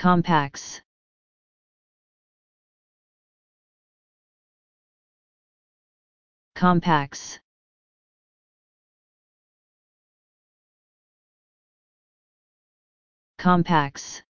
compacts. Compacts. Compacts.